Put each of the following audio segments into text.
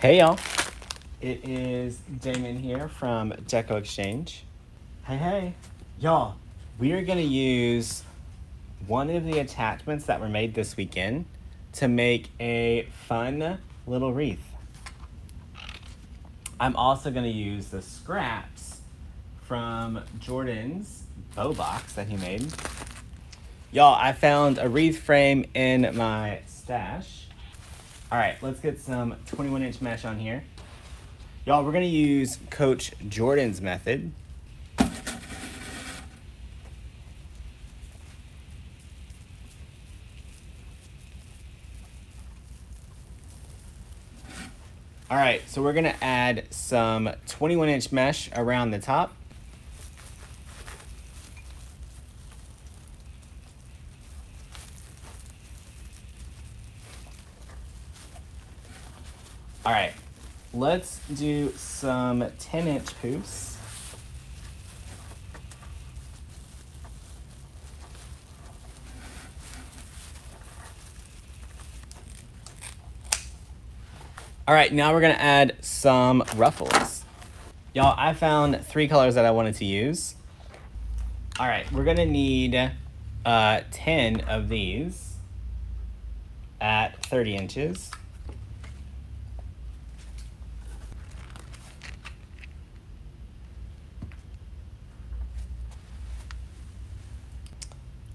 Hey y'all, it is Damon here from Deco Exchange. Hey, hey, y'all, we are gonna use one of the attachments that were made this weekend to make a fun little wreath. I'm also gonna use the scraps from Jordan's bow box that he made. Y'all, I found a wreath frame in my stash. All right, let's get some 21 inch mesh on here. Y'all, we're gonna use Coach Jordan's method. All right, so we're gonna add some 21 inch mesh around the top. All right, let's do some 10 inch poofs. All right, now we're gonna add some ruffles. Y'all, I found three colors that I wanted to use. All right, we're gonna need uh, 10 of these at 30 inches.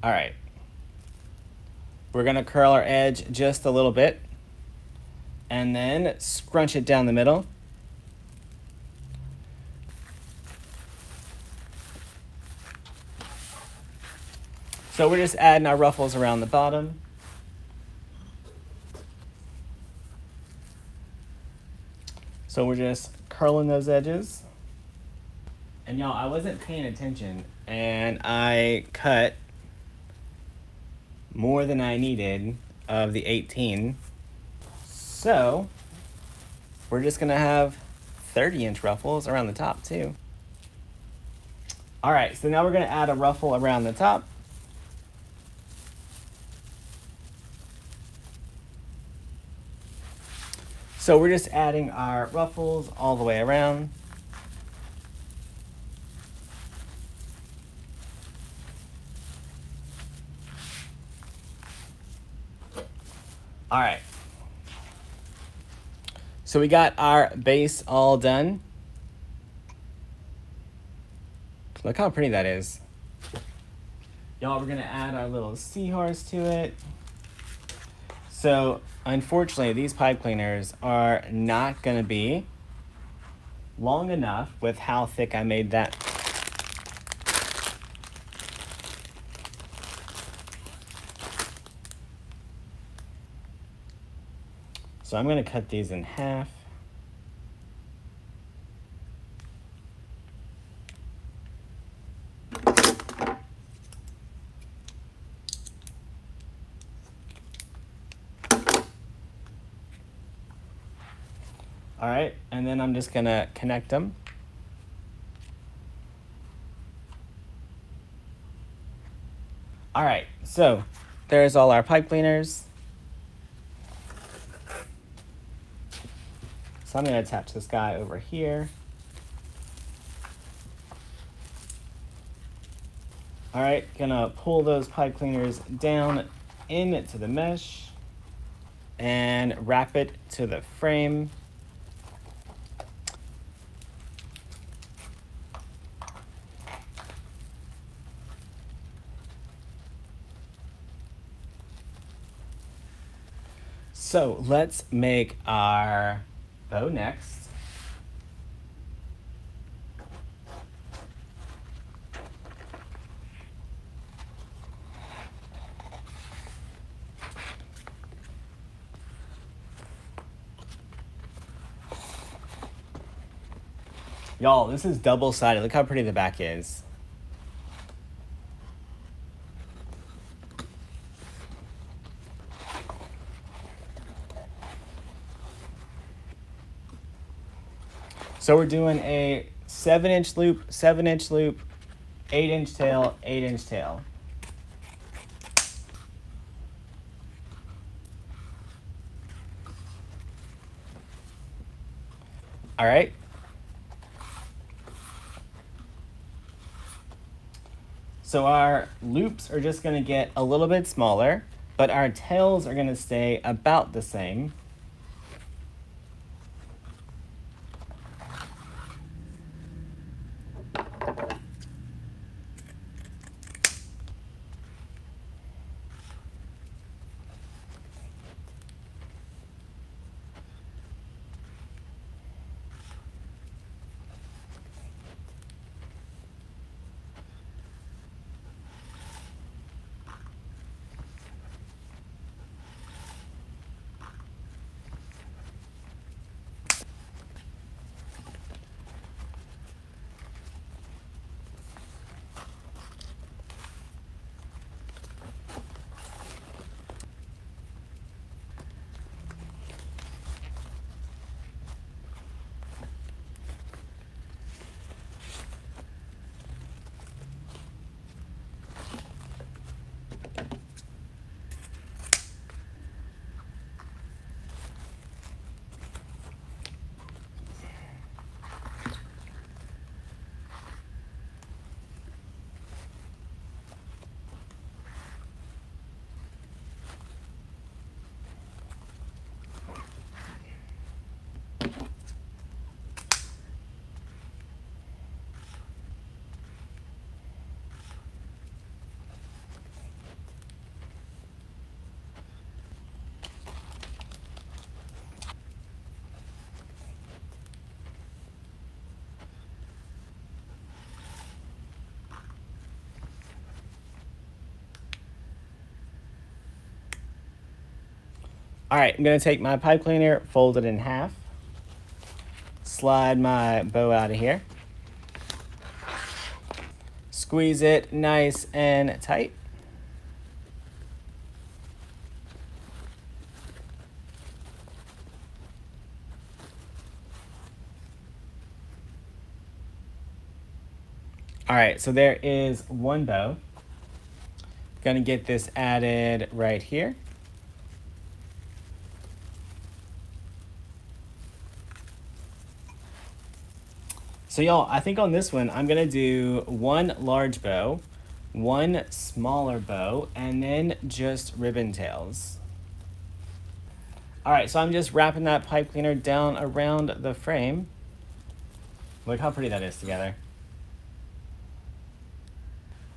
All right. We're gonna curl our edge just a little bit and then scrunch it down the middle. So we're just adding our ruffles around the bottom. So we're just curling those edges. And y'all, I wasn't paying attention and I cut more than I needed of the 18. So we're just gonna have 30 inch ruffles around the top too. All right, so now we're gonna add a ruffle around the top. So we're just adding our ruffles all the way around. All right. So we got our base all done. Look how pretty that is. Y'all, we're gonna add our little seahorse to it. So, unfortunately, these pipe cleaners are not gonna be long enough with how thick I made that So I'm going to cut these in half. All right, and then I'm just gonna connect them. All right, so there's all our pipe cleaners. So I'm going to attach this guy over here. All right, gonna pull those pipe cleaners down into the mesh and wrap it to the frame. So let's make our bow next. Y'all, this is double-sided. Look how pretty the back is. So we're doing a seven inch loop, seven inch loop, eight inch tail, eight inch tail. All right. So our loops are just going to get a little bit smaller, but our tails are going to stay about the same. All right, I'm gonna take my pipe cleaner, fold it in half, slide my bow out of here, squeeze it nice and tight. All right, so there is one bow. Gonna get this added right here. So y'all, I think on this one, I'm gonna do one large bow, one smaller bow, and then just ribbon tails. All right, so I'm just wrapping that pipe cleaner down around the frame. Look how pretty that is together.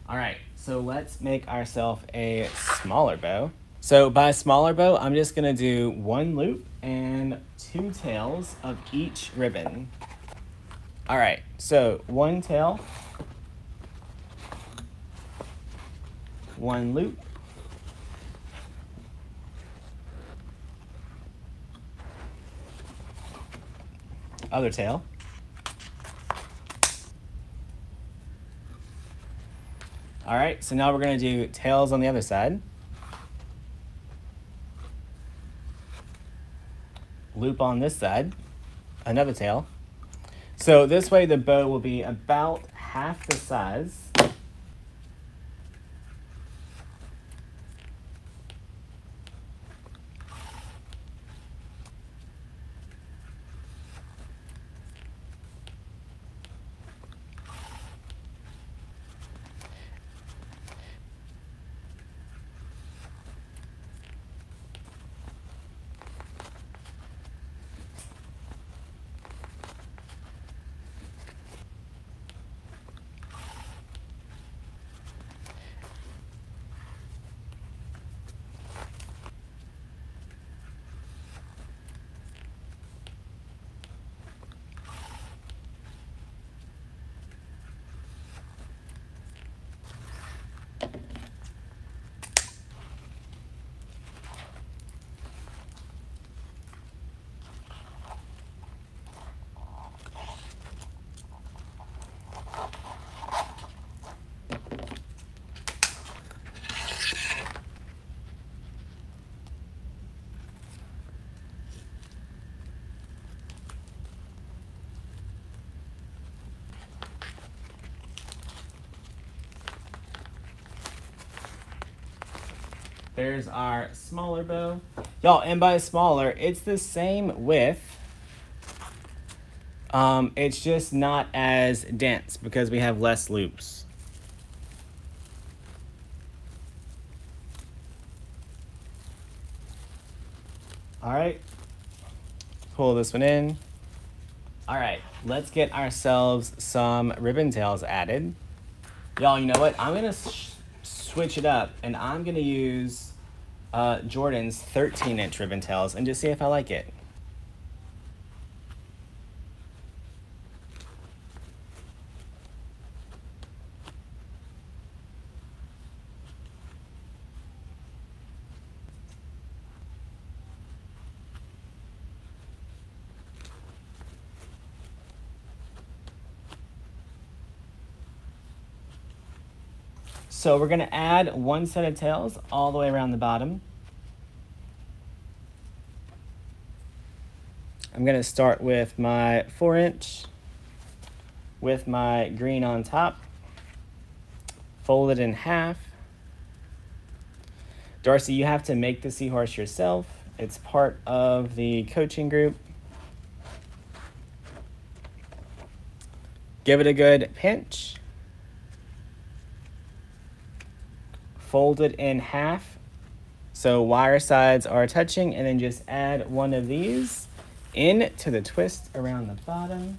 All right, so let's make ourselves a smaller bow. So by smaller bow, I'm just gonna do one loop and two tails of each ribbon. All right, so one tail, one loop, other tail, All right, so now we're gonna do tails on the other side. Loop on this side, another tail. So this way the bow will be about half the size. There's our smaller bow. Y'all, and by smaller, it's the same width Um, it's just not as dense because we have less loops. All right, pull this one in. All right, let's get ourselves some ribbon tails added. Y'all, you know what? I'm gonna switch it up and I'm gonna use uh, Jordan's 13 inch ribbon tails and just see if I like it. So we're gonna add one set of tails all the way around the bottom. I'm gonna start with my four inch with my green on top, fold it in half. Darcy, you have to make the seahorse yourself. It's part of the coaching group. Give it a good pinch. Fold it in half so wire sides are touching and then just add one of these in to the twist around the bottom.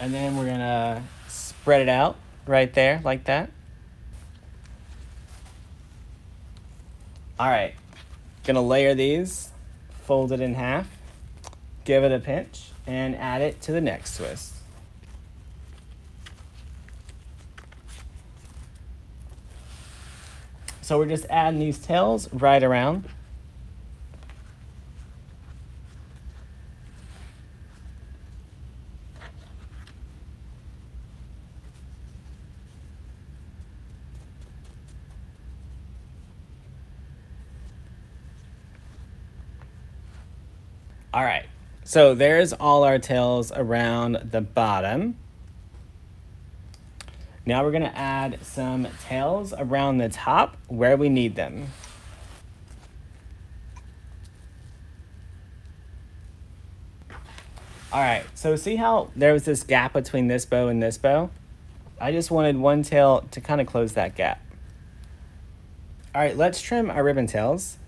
And then we're gonna spread it out right there like that. All right, gonna layer these, fold it in half, give it a pinch, and add it to the next twist. So we're just adding these tails right around. All right, so there's all our tails around the bottom. Now we're gonna add some tails around the top where we need them. All right, so see how there was this gap between this bow and this bow? I just wanted one tail to kind of close that gap. All right, let's trim our ribbon tails.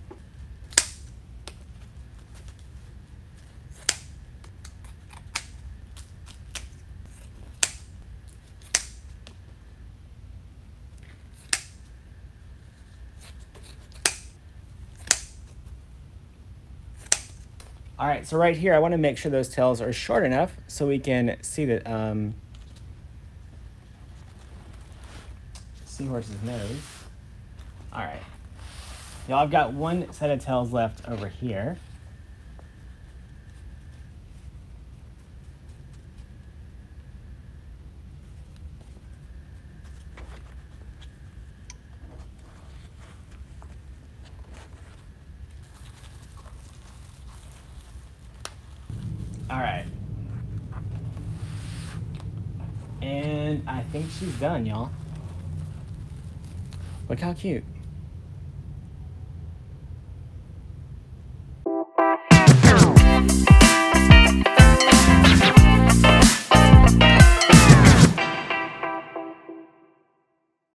Right, so right here, I wanna make sure those tails are short enough so we can see the um, seahorse's nose. All right. Now I've got one set of tails left over here. All right. And I think she's done, y'all. Look how cute.